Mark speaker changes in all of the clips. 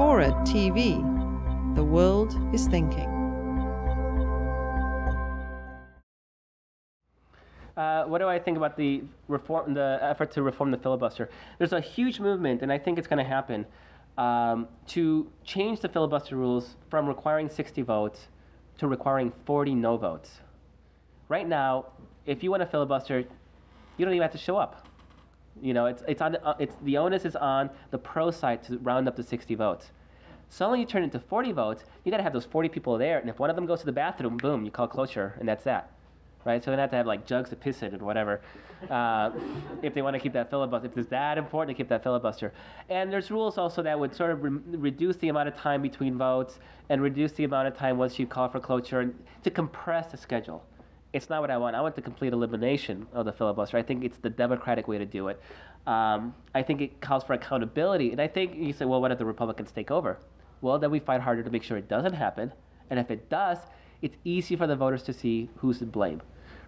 Speaker 1: Fora TV. The world is thinking.
Speaker 2: Uh, what do I think about the reform, the effort to reform the filibuster? There's a huge movement, and I think it's going to happen, um, to change the filibuster rules from requiring 60 votes to requiring 40 no votes. Right now, if you want a filibuster, you don't even have to show up. You know, it's, it's on uh, it's, the onus is on the pro side to round up to 60 votes. Suddenly you turn it to 40 votes, you got to have those 40 people there, and if one of them goes to the bathroom, boom, you call cloture, and that's that. Right? So they have to have like jugs to piss in and whatever, uh, if they want to keep that filibuster. If it's that important to keep that filibuster, and there's rules also that would sort of re- reduce the amount of time between votes and reduce the amount of time once you call for cloture and to compress the schedule it's not what I want. I want the complete elimination of the filibuster. I think it's the democratic way to do it. Um, I think it calls for accountability. And I think you say, well, what if the Republicans take over? Well, then we fight harder to make sure it doesn't happen. And if it does, it's easy for the voters to see who's to blame.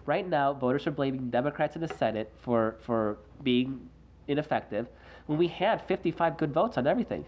Speaker 2: Right now, voters are blaming Democrats in the Senate for, for being ineffective when we had 55 good votes on everything.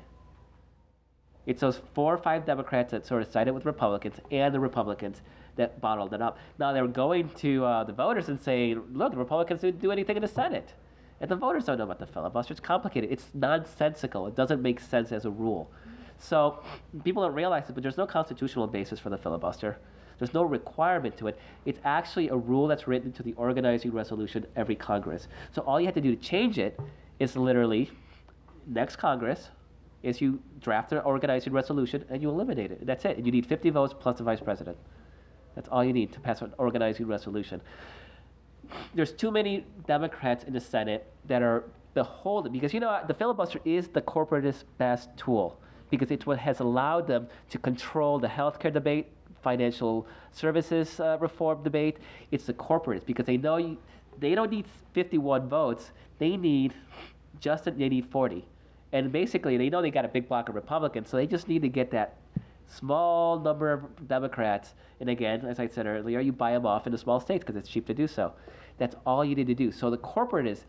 Speaker 2: It's those four or five Democrats that sort of sided with Republicans and the Republicans that bottled it up. Now they're going to uh, the voters and saying, look, the Republicans didn't do anything in the Senate. And the voters don't know about the filibuster. It's complicated. It's nonsensical. It doesn't make sense as a rule. So people don't realize it, but there's no constitutional basis for the filibuster. There's no requirement to it. It's actually a rule that's written into the organizing resolution every Congress. So all you have to do to change it is literally next Congress is you draft an organizing resolution and you eliminate it. That's it. You need 50 votes plus the vice president. That's all you need to pass an organizing resolution. There's too many Democrats in the Senate that are beholden because you know the filibuster is the corporatist best tool because it's what has allowed them to control the healthcare debate, financial services uh, reform debate. It's the corporates because they know you, they don't need 51 votes. They need just they need 40, and basically they know they got a big block of Republicans, so they just need to get that small number of Democrats. And again, as I said earlier, you buy them off in the small states because it's cheap to do so. That's all you need to do. So the corporatists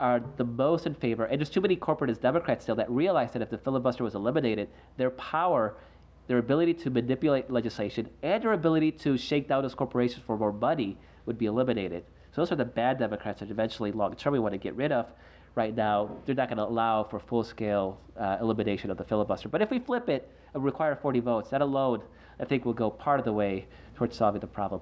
Speaker 2: are the most in favor, and there's too many corporatist Democrats still that realize that if the filibuster was eliminated, their power, their ability to manipulate legislation, and their ability to shake down those corporations for more money would be eliminated. So those are the bad Democrats that eventually, long term, we want to get rid of. Right now, they're not going to allow for full scale uh, elimination of the filibuster. But if we flip it, require 40 votes. That alone, I think, will go part of the way towards solving the problem.